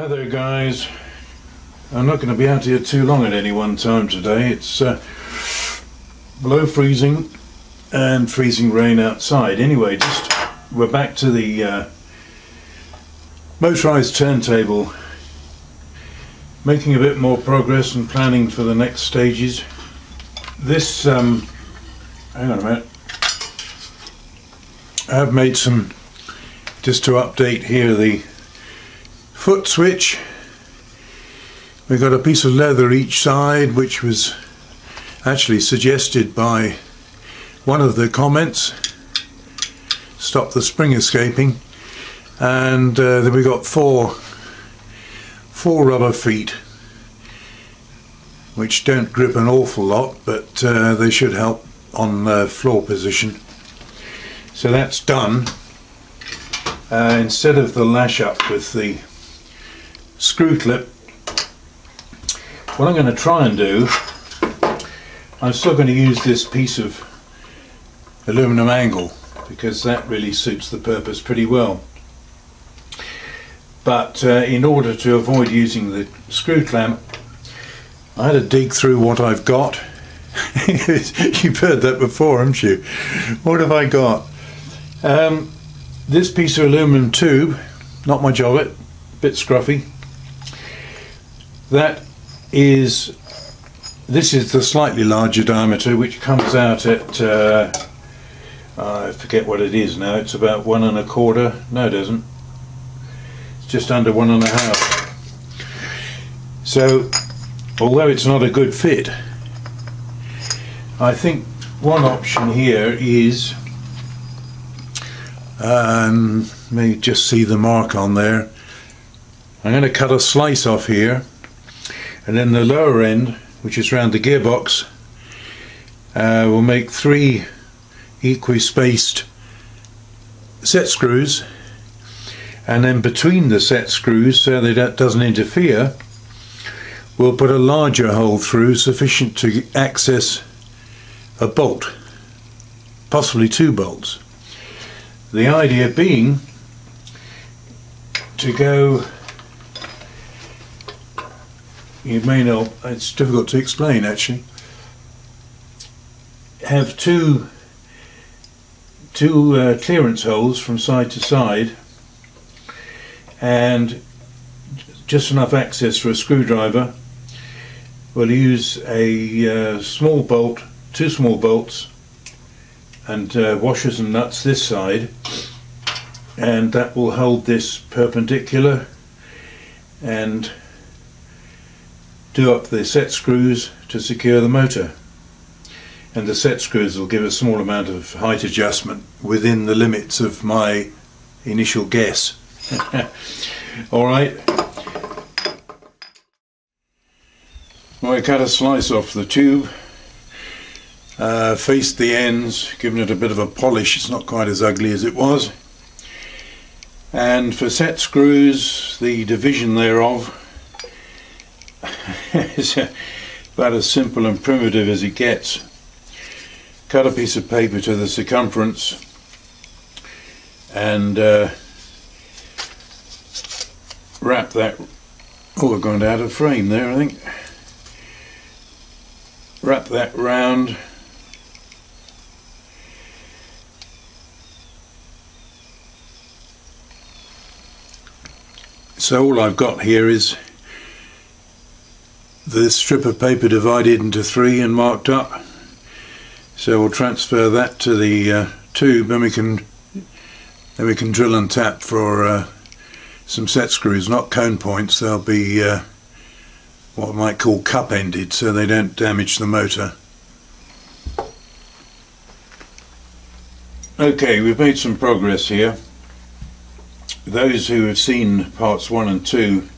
Hi there guys. I'm not going to be out here too long at any one time today. It's uh, below freezing and freezing rain outside. Anyway, just we're back to the uh, motorized turntable. Making a bit more progress and planning for the next stages. This, um, hang on a minute. I've made some, just to update here, the foot switch. We've got a piece of leather each side which was actually suggested by one of the comments. Stop the spring escaping. And uh, then we got four four rubber feet which don't grip an awful lot but uh, they should help on uh, floor position. So that's done. Uh, instead of the lash up with the screw clip. What I'm going to try and do, I'm still going to use this piece of aluminum angle because that really suits the purpose pretty well. But uh, in order to avoid using the screw clamp, I had to dig through what I've got. You've heard that before, haven't you? What have I got? Um, this piece of aluminum tube, not much of it, a bit scruffy, that is, this is the slightly larger diameter which comes out at, uh, I forget what it is now, it's about one and a quarter, no it isn't, it's just under one and a half. So, although it's not a good fit, I think one option here is, um, let me just see the mark on there, I'm going to cut a slice off here and then the lower end which is around the gearbox uh, will make three equally spaced set screws. And then between the set screws so that it doesn't interfere we'll put a larger hole through sufficient to access a bolt possibly two bolts. The idea being to go you may know, it's difficult to explain actually, have two, two uh, clearance holes from side to side and just enough access for a screwdriver. We'll use a uh, small bolt, two small bolts and uh, washers and nuts this side and that will hold this perpendicular and do up the set screws to secure the motor and the set screws will give a small amount of height adjustment within the limits of my initial guess. Alright. Well, I cut a slice off the tube, uh, faced the ends, given it a bit of a polish, it's not quite as ugly as it was. And for set screws, the division thereof it's about as simple and primitive as it gets. Cut a piece of paper to the circumference and uh, wrap that. Oh, we've gone out of frame there, I think. Wrap that round. So all I've got here is this strip of paper divided into three and marked up. So we'll transfer that to the uh, tube and we can then we can drill and tap for uh, some set screws not cone points. They'll be uh, what I might call cup ended so they don't damage the motor. Okay we've made some progress here. Those who have seen parts one and two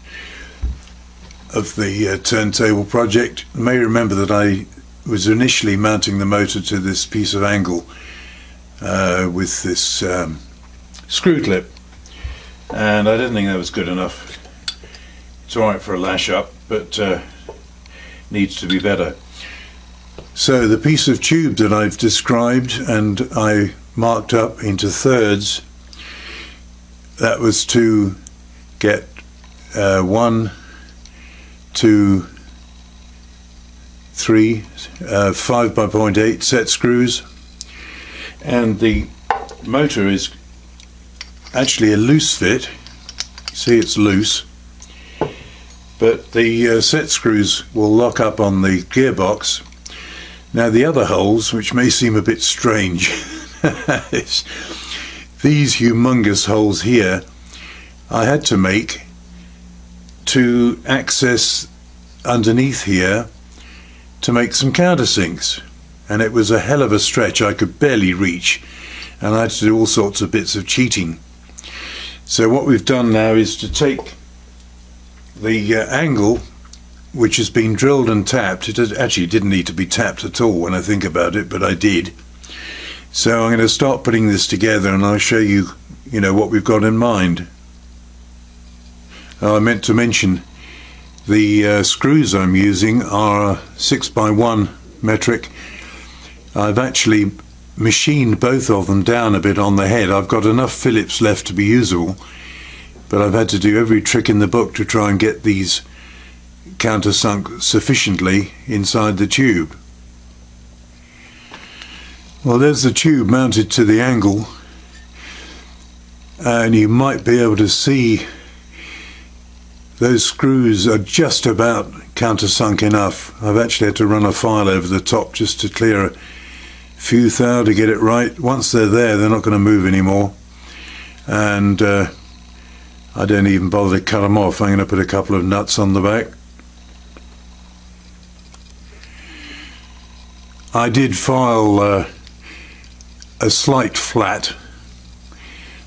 of the uh, turntable project You may remember that I was initially mounting the motor to this piece of angle uh, with this um, screw clip and I didn't think that was good enough. It's alright for a lash up but uh, needs to be better. So the piece of tube that I've described and I marked up into thirds that was to get uh, one, two, three, uh, five by point eight set screws, and the motor is actually a loose fit. See, it's loose, but the uh, set screws will lock up on the gearbox. Now, the other holes, which may seem a bit strange, these humongous holes here I had to make to access underneath here to make some countersinks and it was a hell of a stretch. I could barely reach. And I had to do all sorts of bits of cheating. So what we've done now is to take the uh, angle which has been drilled and tapped. It actually didn't need to be tapped at all when I think about it but I did. So I'm going to start putting this together and I'll show you you know what we've got in mind I meant to mention the uh, screws I'm using are 6x1 metric. I've actually machined both of them down a bit on the head. I've got enough Phillips left to be usable, but I've had to do every trick in the book to try and get these countersunk sufficiently inside the tube. Well, there's the tube mounted to the angle, and you might be able to see those screws are just about countersunk enough. I've actually had to run a file over the top just to clear a few thou to get it right. Once they're there, they're not going to move anymore. And uh, I don't even bother to cut them off. I'm going to put a couple of nuts on the back. I did file uh, a slight flat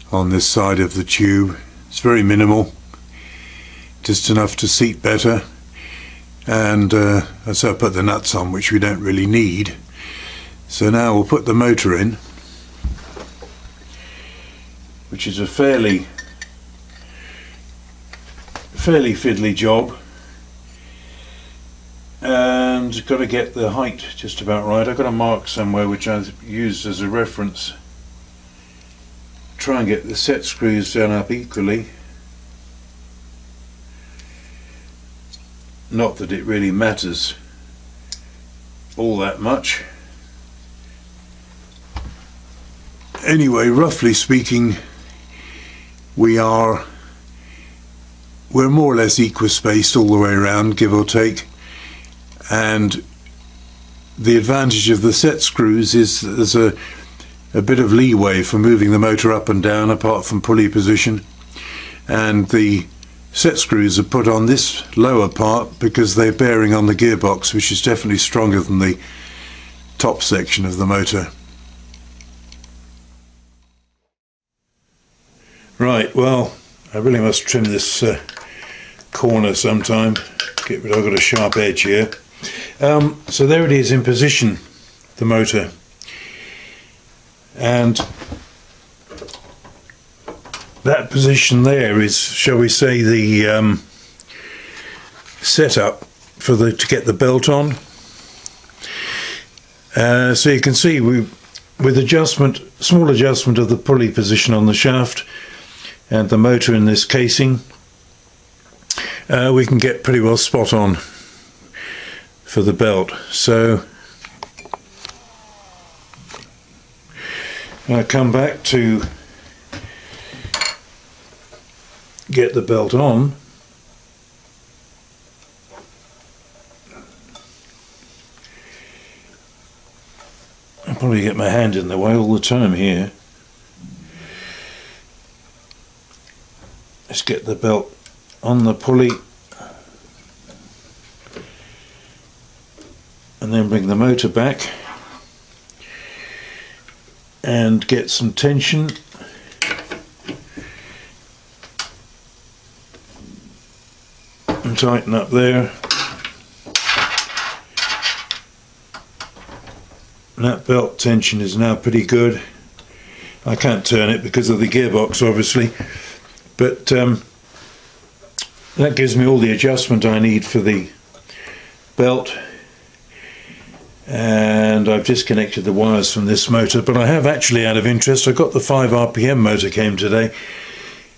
on this side of the tube. It's very minimal just enough to seat better. And uh, so I put the nuts on which we don't really need. So now we'll put the motor in which is a fairly fairly fiddly job. And got to get the height just about right. I've got a mark somewhere which I've used as a reference. Try and get the set screws down up equally not that it really matters all that much. Anyway roughly speaking we are we're more or less equispaced all the way around give or take. And the advantage of the set screws is there's a a bit of leeway for moving the motor up and down apart from pulley position. And the set screws are put on this lower part because they're bearing on the gearbox which is definitely stronger than the top section of the motor. Right, well I really must trim this uh, corner sometime. Get rid, I've got a sharp edge here. Um, so there it is in position, the motor. And that position there is, shall we say, the um, setup for the to get the belt on. Uh, so you can see we, with adjustment, small adjustment of the pulley position on the shaft and the motor in this casing, uh, we can get pretty well spot on for the belt. So I come back to get the belt on. I'll probably get my hand in the way all the time here. Let's get the belt on the pulley. And then bring the motor back. And get some tension tighten up there. that belt tension is now pretty good. I can't turn it because of the gearbox obviously but um, that gives me all the adjustment I need for the belt and I've disconnected the wires from this motor but I have actually out of interest I got the 5 RPM motor came today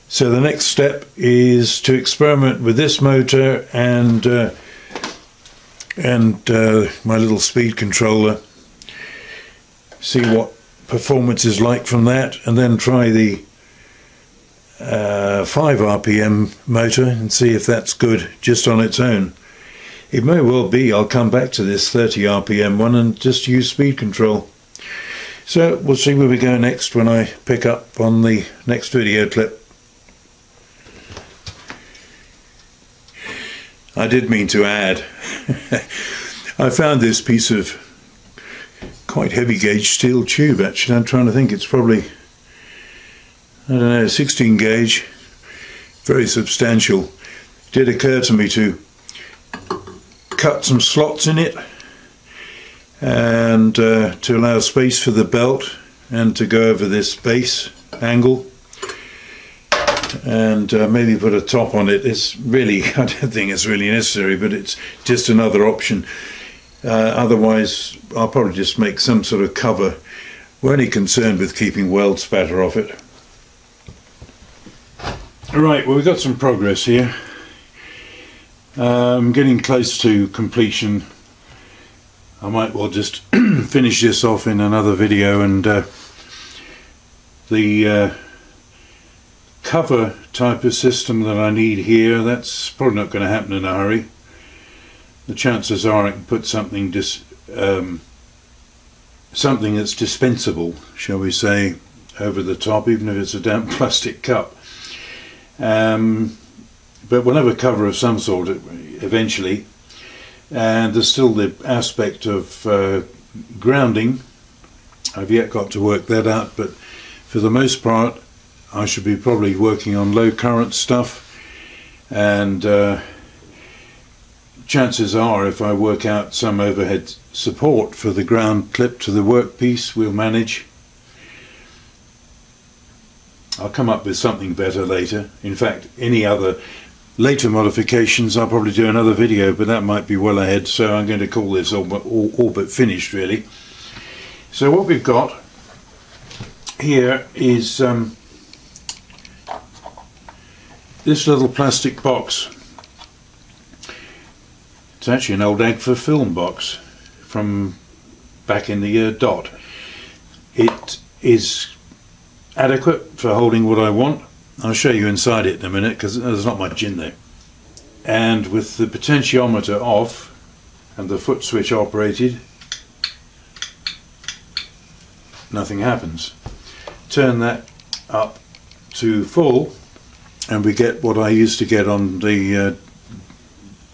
So the next step is to experiment with this motor and uh, and uh, my little speed controller. See what performance is like from that, and then try the uh, 5 RPM motor and see if that's good just on its own. It may well be I'll come back to this 30 RPM one and just use speed control. So we'll see where we go next when I pick up on the next video clip. I did mean to add, I found this piece of quite heavy gauge steel tube actually. I'm trying to think it's probably, I don't know, 16 gauge, very substantial. It did occur to me to cut some slots in it and uh, to allow space for the belt and to go over this base angle and uh, maybe put a top on it. It's really, I don't think it's really necessary, but it's just another option. Uh, otherwise, I'll probably just make some sort of cover. We're only concerned with keeping weld spatter off it. Right, well we've got some progress here. Um, getting close to completion. I might well just finish this off in another video and uh, the uh, cover type of system that I need here. That's probably not going to happen in a hurry. The chances are I can put something dis um, something that's dispensable shall we say over the top even if it's a damp plastic cup. Um, but we'll have a cover of some sort eventually. And there's still the aspect of uh, grounding. I've yet got to work that out but for the most part I should be probably working on low current stuff and uh, chances are if I work out some overhead support for the ground clip to the workpiece we'll manage. I'll come up with something better later. In fact any other later modifications I'll probably do another video but that might be well ahead so I'm going to call this all but, all, all but finished really. So what we've got here is um, this little plastic box. It's actually an old Agfa film box from back in the year dot. It is adequate for holding what I want. I'll show you inside it in a minute because there's not much in there. And with the potentiometer off and the foot switch operated, nothing happens. Turn that up to full and we get what I used to get on the uh,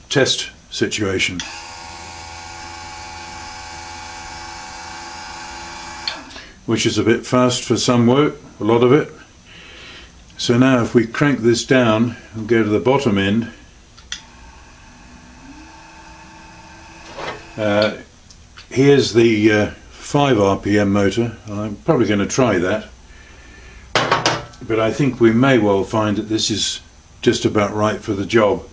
test situation. Which is a bit fast for some work, a lot of it. So now if we crank this down and go to the bottom end, uh, here's the uh, 5 RPM motor. I'm probably going to try that but I think we may well find that this is just about right for the job.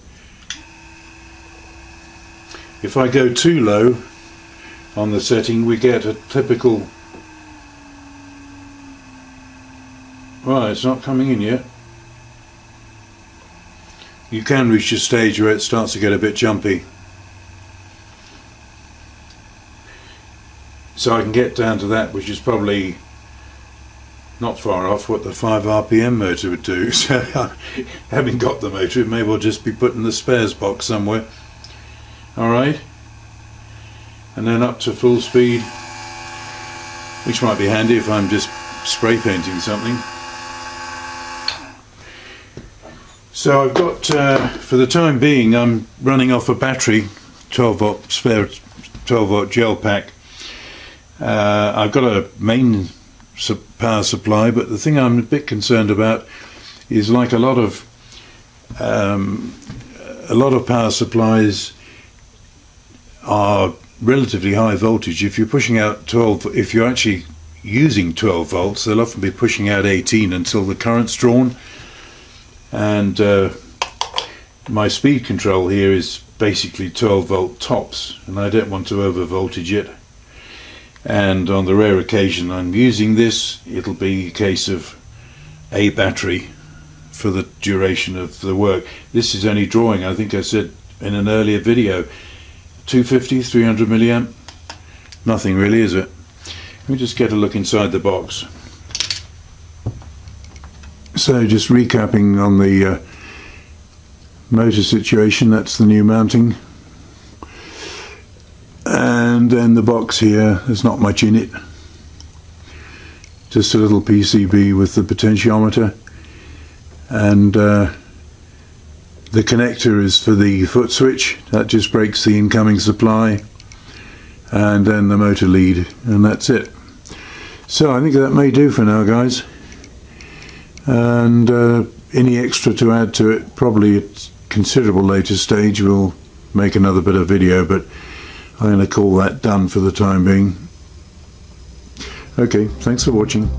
If I go too low on the setting we get a typical well it's not coming in yet you can reach a stage where it starts to get a bit jumpy so I can get down to that which is probably not far off what the 5 RPM motor would do. So having got the motor, it may well just be put in the spares box somewhere. Alright. And then up to full speed, which might be handy if I'm just spray painting something. So I've got, uh, for the time being, I'm running off a battery, 12 volt spare 12 volt gel pack. Uh, I've got a main power supply, but the thing I'm a bit concerned about is like a lot of um, a lot of power supplies are relatively high voltage. If you're pushing out 12, if you're actually using 12 volts, they'll often be pushing out 18 until the current's drawn. And uh, my speed control here is basically 12 volt tops, and I don't want to over voltage it and on the rare occasion I'm using this it'll be a case of a battery for the duration of the work. This is only drawing, I think I said in an earlier video, 250, 300 milliamp. Nothing really, is it? Let me just get a look inside the box. So just recapping on the uh, motor situation, that's the new mounting. And then the box here, there's not much in it. Just a little PCB with the potentiometer. And uh, the connector is for the foot switch, that just breaks the incoming supply. And then the motor lead, and that's it. So I think that may do for now, guys and uh, any extra to add to it probably at considerable later stage we'll make another bit of video but I'm going to call that done for the time being. Okay thanks for watching